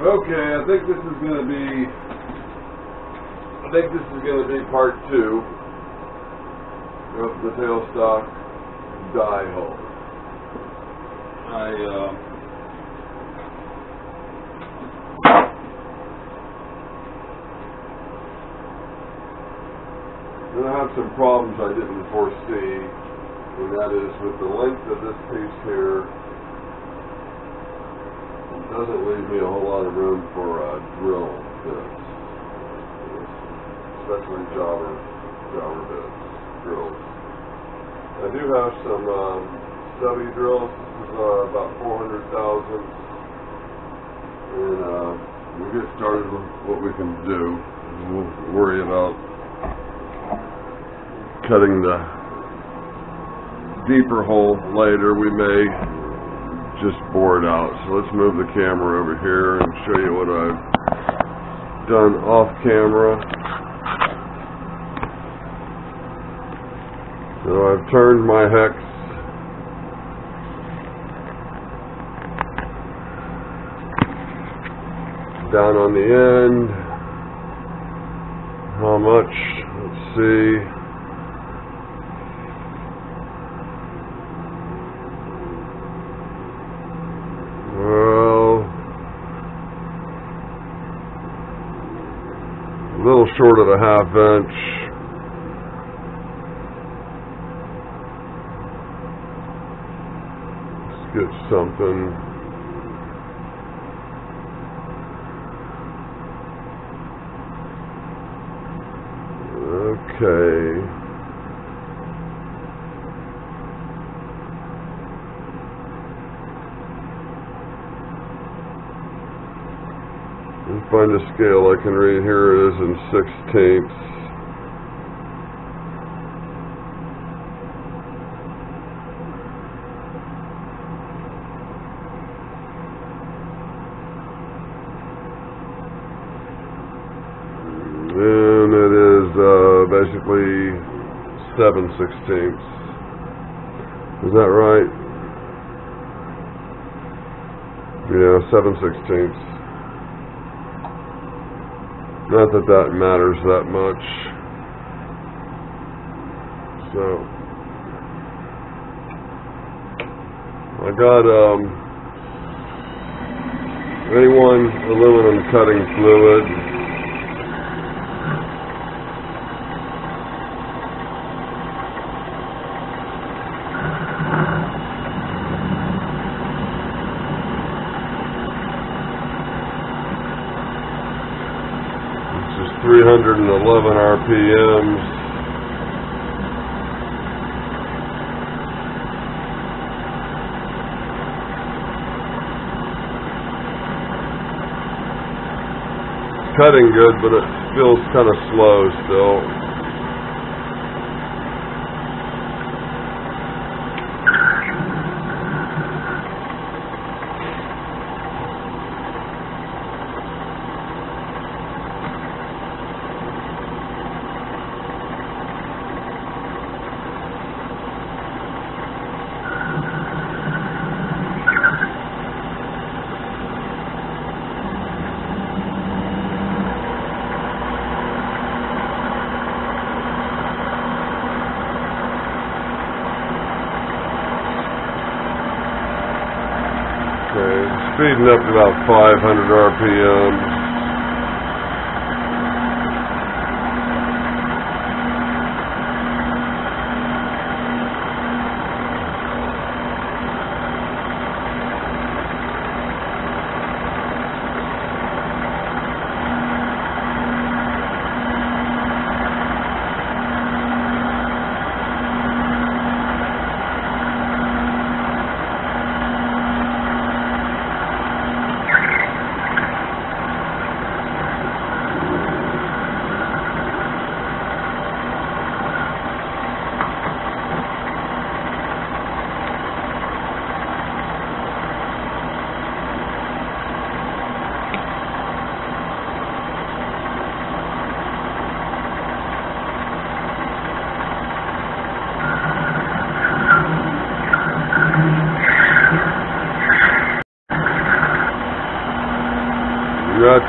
Okay, I think this is going to be. I think this is going to be part two of the tailstock die hole. I uh, gonna have some problems I didn't foresee, and that is with the length of this piece here. Doesn't leave me a whole lot of room for uh, drill bits, especially jobber jobber bits drills. I do have some um, stubby drills. This is uh, about 400 thousandths, and uh, we'll get started with what we can do. We'll worry about cutting the deeper hole later. We may it out. So let's move the camera over here and show you what I've done off camera. So I've turned my hex down on the end. How much? Let's see. Well, a little short of a half inch. Let's get something. Okay. Find a scale I can read. Here it is in sixteenths. And it is uh, basically seven sixteenths. Is that right? Yeah, seven sixteenths. Not that that matters that much. So, I got um, A1 aluminum cutting fluid. 111 RPMs. Cutting good, but it feels kind of slow still. Speeding up to about 500 RPM.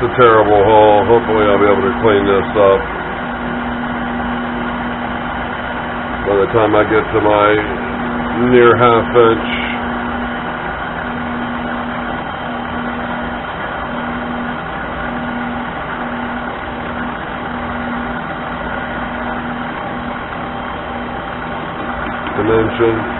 A terrible hole. Hopefully I'll be able to clean this up. By the time I get to my near half inch. Dimension.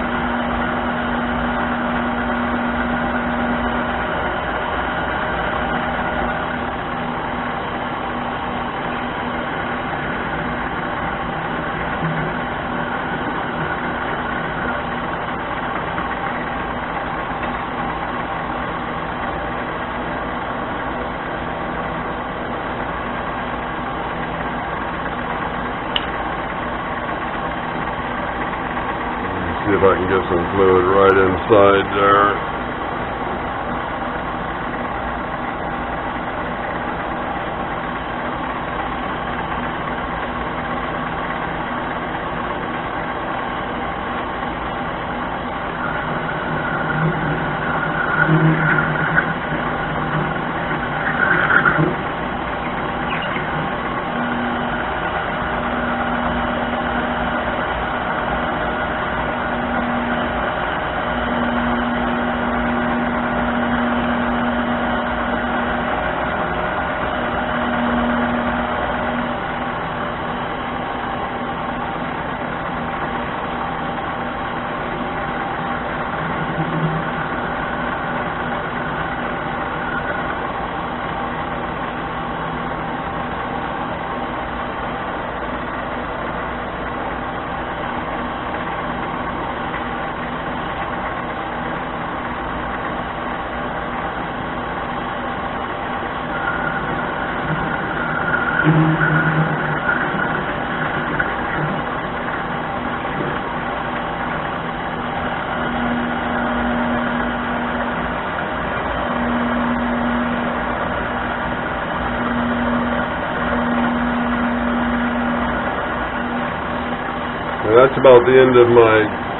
That's about the end of my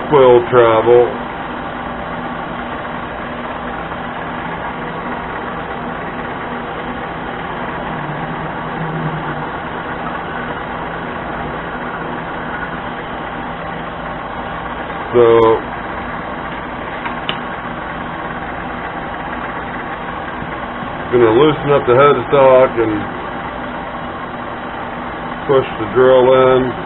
quill travel. So gonna loosen up the headstock and push the drill in.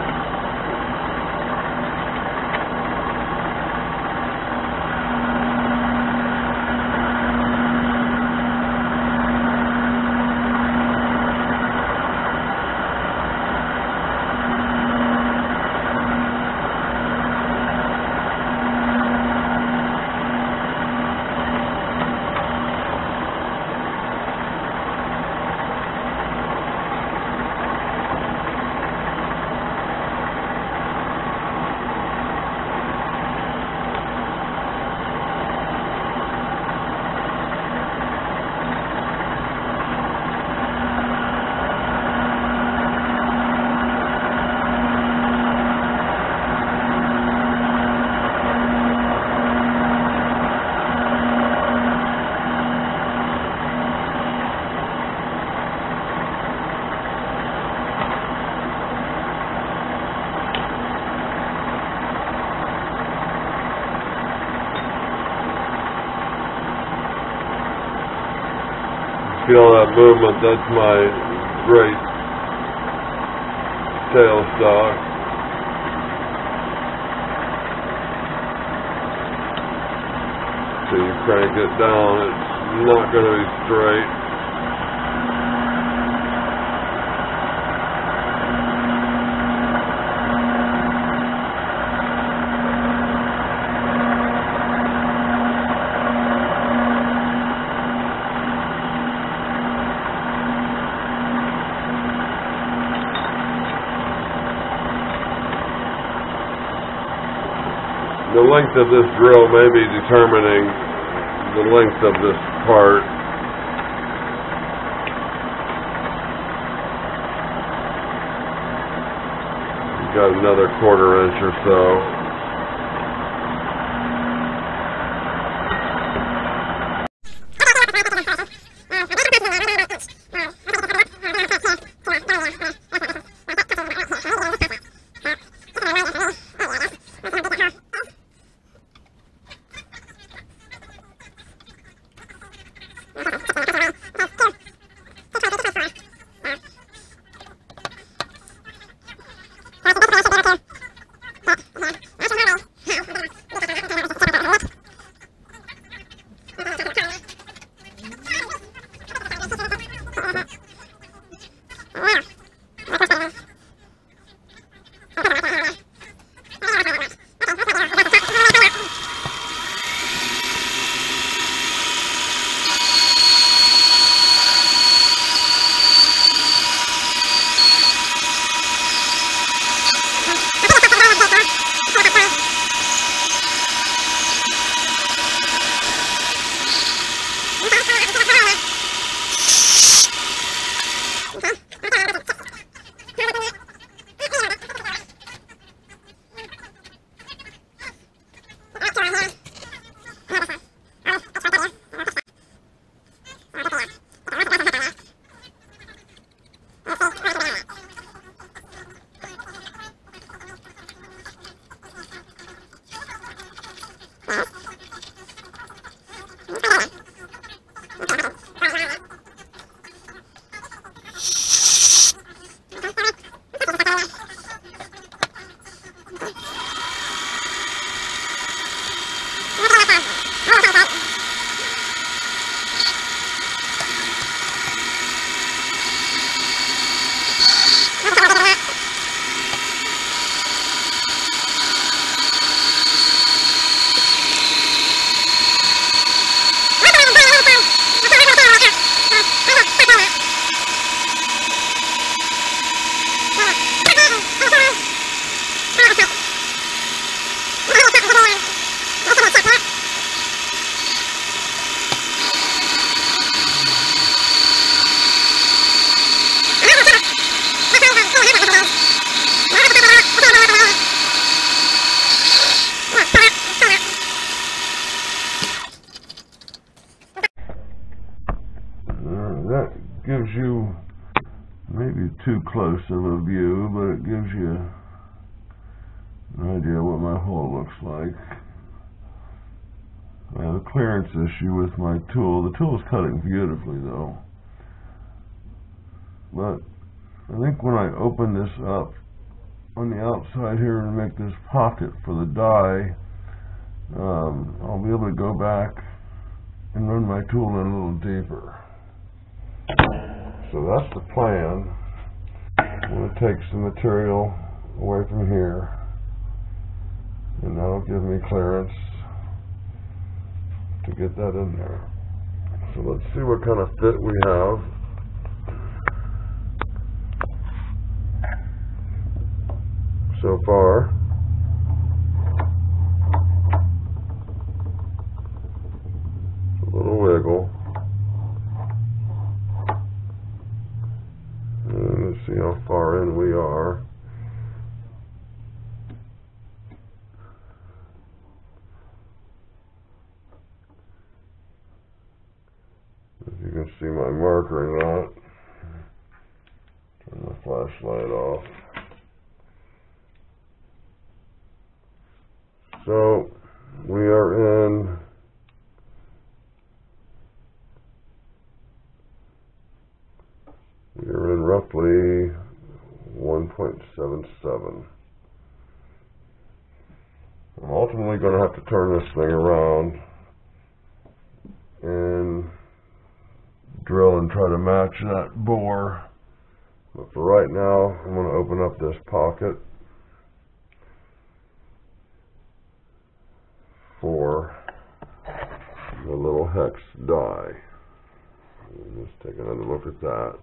Feel that movement, that's my great tailstock. So you crank it down, it's not going to be straight. the length of this drill may be determining the length of this part. Got another quarter inch or so. Gives you maybe too close of a view, but it gives you an idea what my hole looks like. I have a clearance issue with my tool. The tool is cutting beautifully though. But I think when I open this up on the outside here and make this pocket for the die, um, I'll be able to go back and run my tool in a little deeper. So that's the plan. I'm going to take some material away from here and that'll give me clearance to get that in there. So let's see what kind of fit we have. So far. A little wiggle. And let's see how far in we are. If you can see my marker or not. Turn the flashlight off. So, we are in we are in roughly 1.77. I'm ultimately going to have to turn this thing around and drill and try to match that bore. But for right now, I'm going to open up this pocket for the little hex die. Let's take another look at that.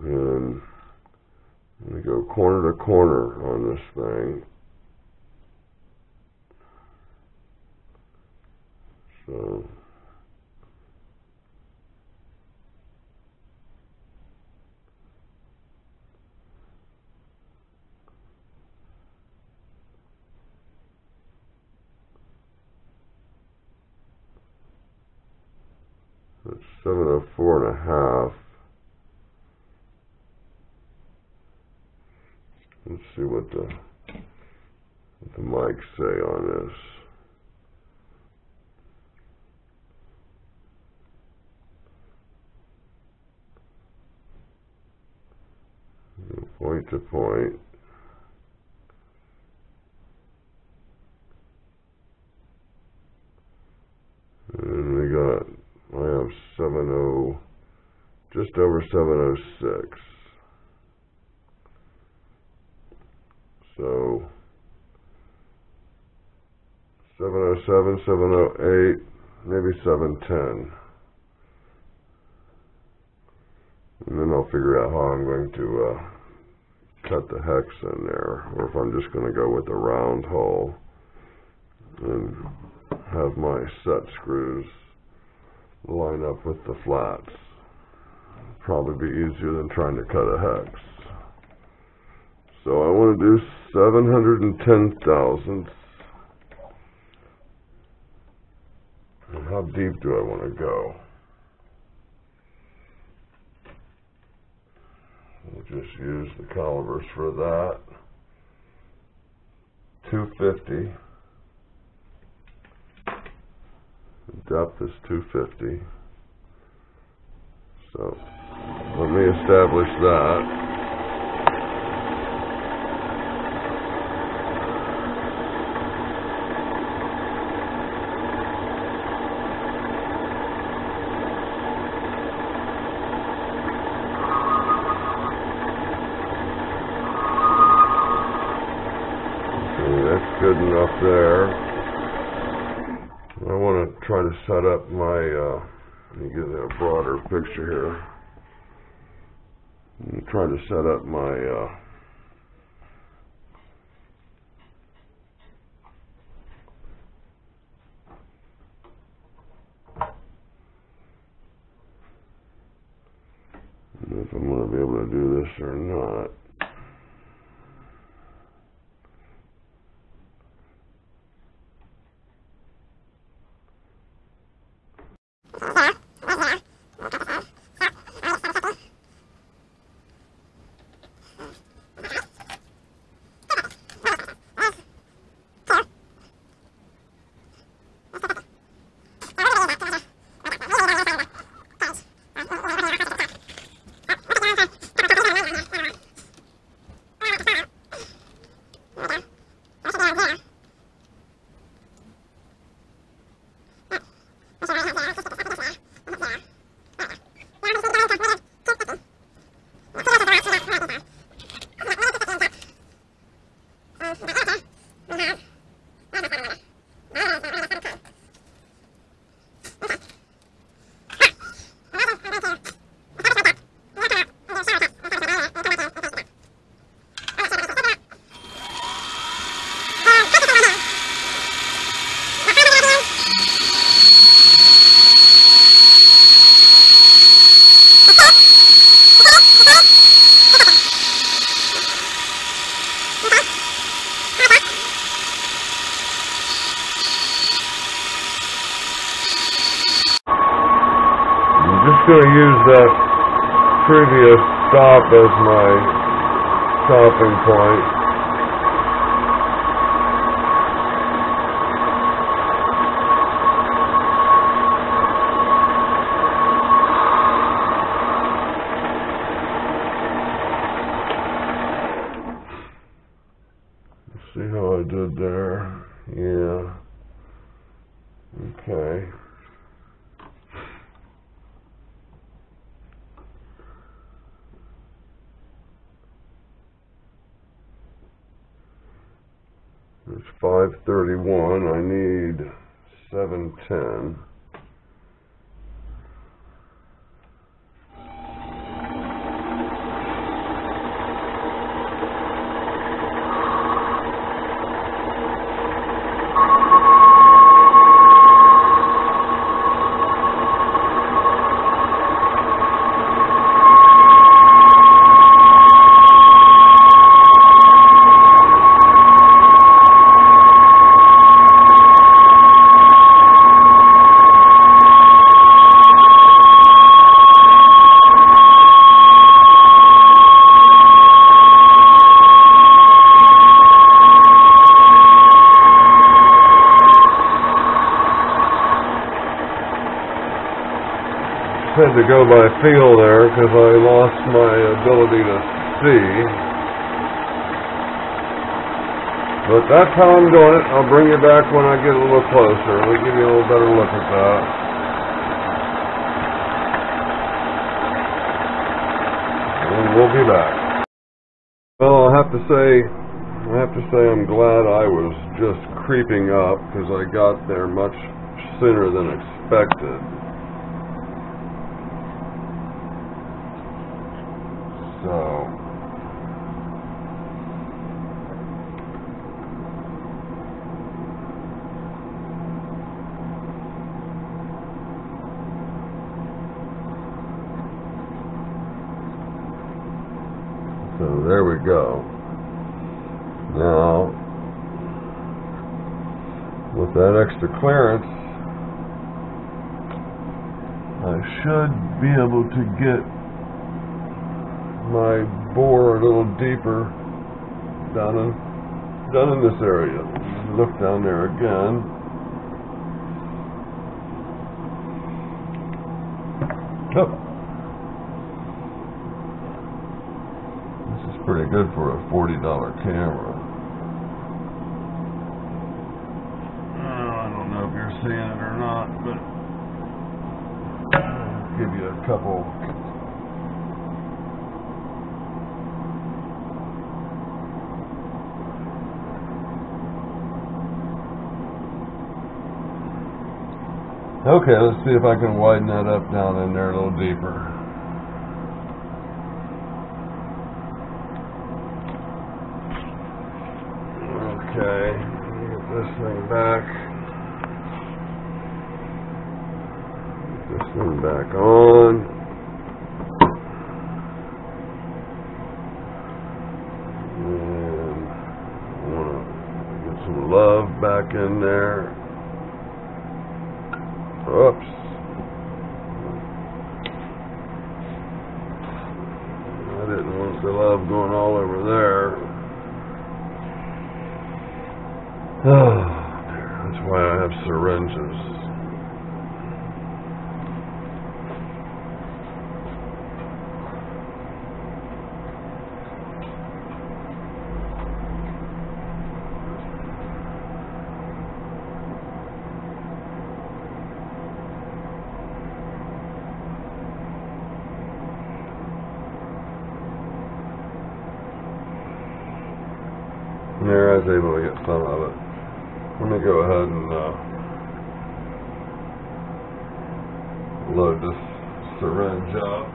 And going to go corner to corner on this thing. So That's seven oh four and a half. Let's see what the what the mics say on this. Point to point. And we got I have seven oh, just over seven oh six. So 707, 708, maybe seven ten. And then I'll figure out how I'm going to uh, cut the hex in there, or if I'm just going to go with a round hole and have my set screws line up with the flats. Probably be easier than trying to cut a hex. So I want to do 710 thousandths. And how deep do I want to go? We'll just use the calipers for that. 250. Depth is two fifty. So, let me establish that. Okay, that's good enough there. I want to try to set my, uh, let me get a broader picture here. I'm trying to set up my, uh, going to use that previous stop as my stopping point. To go by feel there because I lost my ability to see. But that's how I'm doing it. I'll bring you back when I get a little closer. Let me give you a little better look at that. And we'll be back. Well, I have to say, I have to say I'm glad I was just creeping up because I got there much sooner than expected. So, so there we go. Now, with that extra clearance, I should be able to get my bore a little deeper down in down in this area. Look down there again. Oh. This is pretty good for a forty dollar camera. Uh, I don't know if you're seeing it or not, but I'll give you a couple. Okay, let's see if I can widen that up down in there a little deeper. Okay, get this thing back. Get this thing back on. And I want to get some lube back in there. Oops. I didn't want the lube going all over there. Oh, dear. That's why I have syringes. There, I was able to get some of it. Let me go ahead and uh, load this syringe up.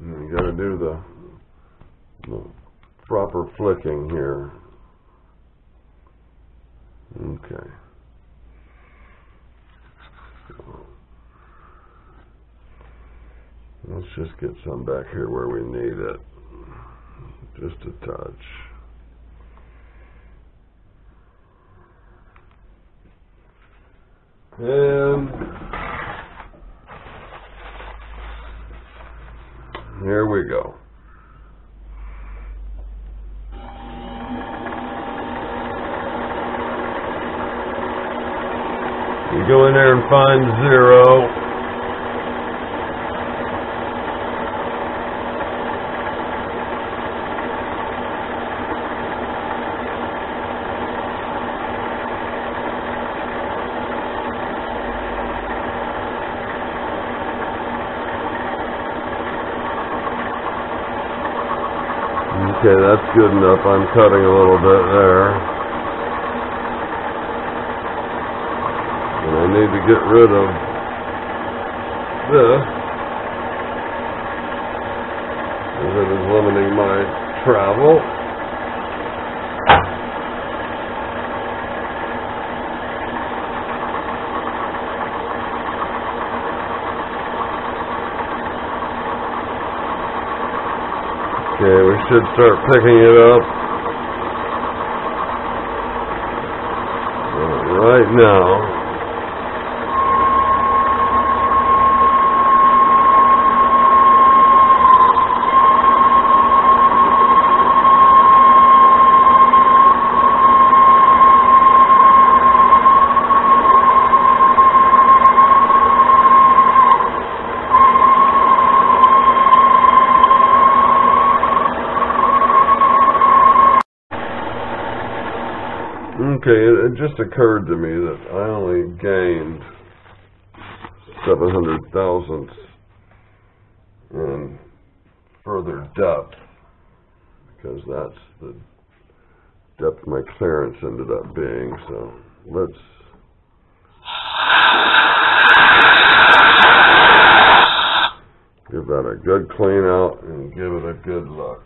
And you gotta do the, the proper flicking here. Okay. Let's just get some back here where we need it. Just a touch. And here we go. You go in there and find zero. Good enough. I'm cutting a little bit there. And I need to get rid of this. As it is limiting my travel. Okay, we should start picking it up. Right now. Okay, it, just occurred to me that I only gained seven hundred thousandths in further depth because that's the depth my clearance ended up being. So let's give that a good clean out and give it a good look.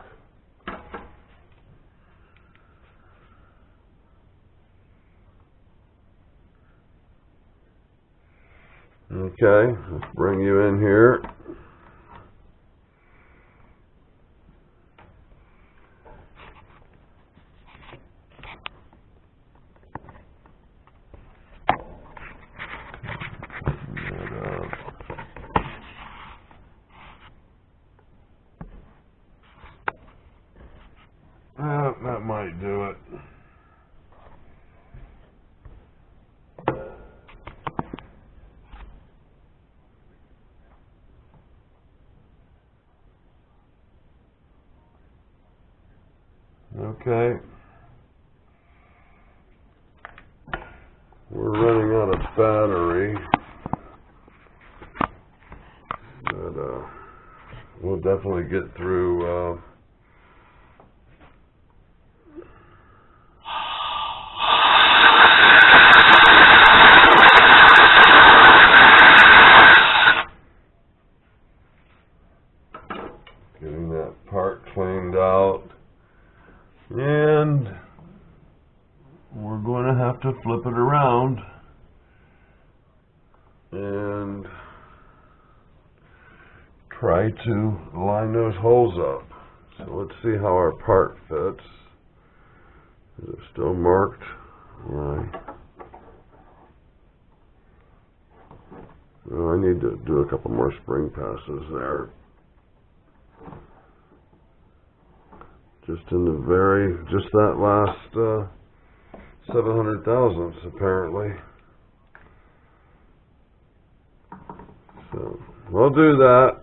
Okay, let's bring you in here. That, uh, Okay. We're running out of battery. But, uh, we'll definitely get through, uh, getting that part cleaned out. And we're going to have to flip it around and try to line those holes up. So let's see how our part fits. Is it still marked? Right. Oh, I need to do a couple more spring there. Just in the very, just that last, uh, seven hundred thousandths apparently. So, we'll do that.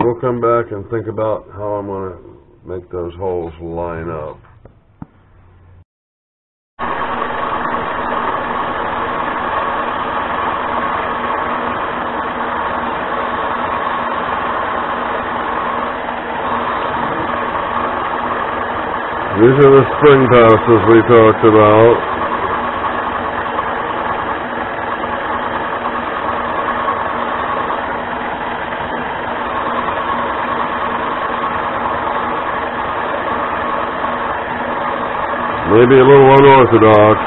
We'll come back and think about how I'm gonna make those holes line up. Spring passes we talked about. Maybe a little unorthodox.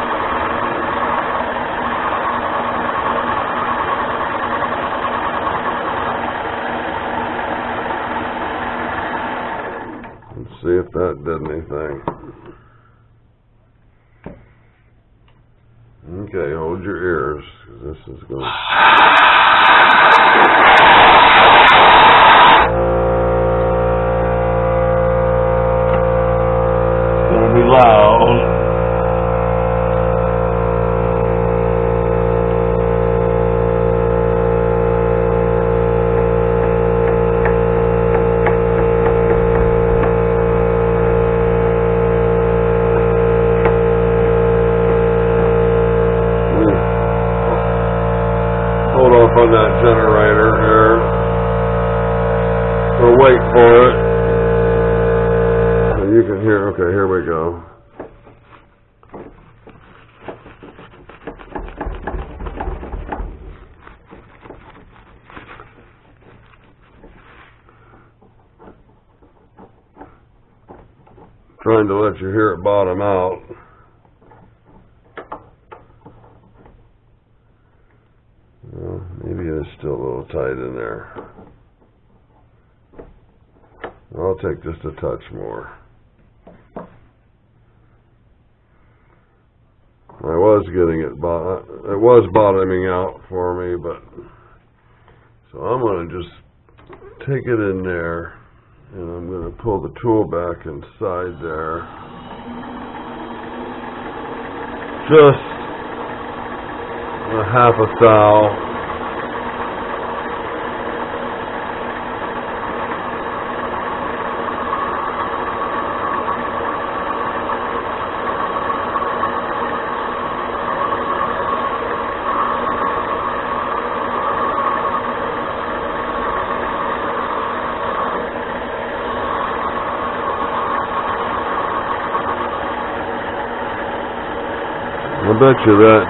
Let's see if that did anything. Okay, hold your ears, 'cause this is going. Gonna be loud. Hmm. Hold off on that generator here. We'll wait for it. So you can hear, okay, here we go. Trying to let you hear it bottom out. Well, maybe it's still a little tight in there. I'll take just a touch more. I was getting it bo- uh, it was bottoming out for me, but so I'm gonna just take it in there and I'm gonna pull the tool back inside there. Just a half a thou. I bet you that.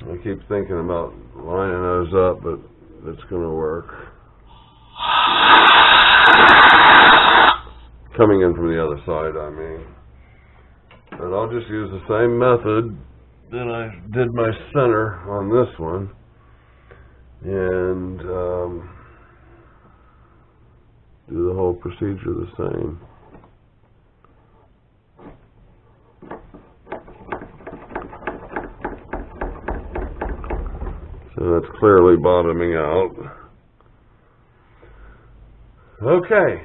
I keep thinking about lining those up, but it's gonna work. Coming in from the other side, I mean. And I'll just use the same method that I did my center on this one. And, um, do the whole procedure the same. So that's clearly bottoming out. Okay.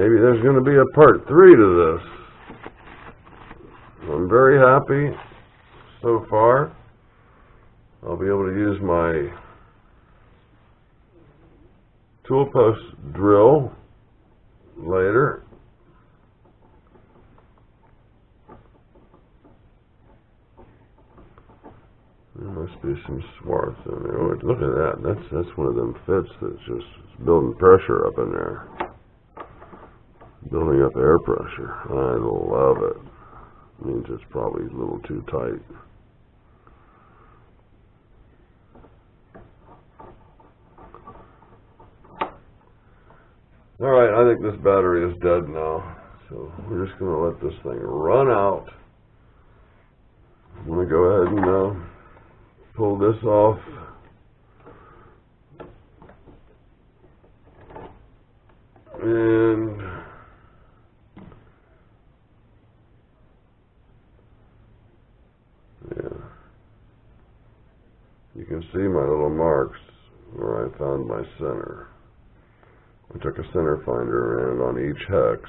Maybe there's gonna be a part three to this. I'm very happy so far. I'll be able to use my tool post drill later. There must be some swarf in there. Oh, look at that. That's that's one of them fits that's just building pressure up in there. Building up air pressure. I love it. Means it's probably a little too tight. Alright, I think this battery is dead now. So we're just gonna let this thing run out. I'm gonna go ahead and uh, pull this off. And yeah. You can see my little marks where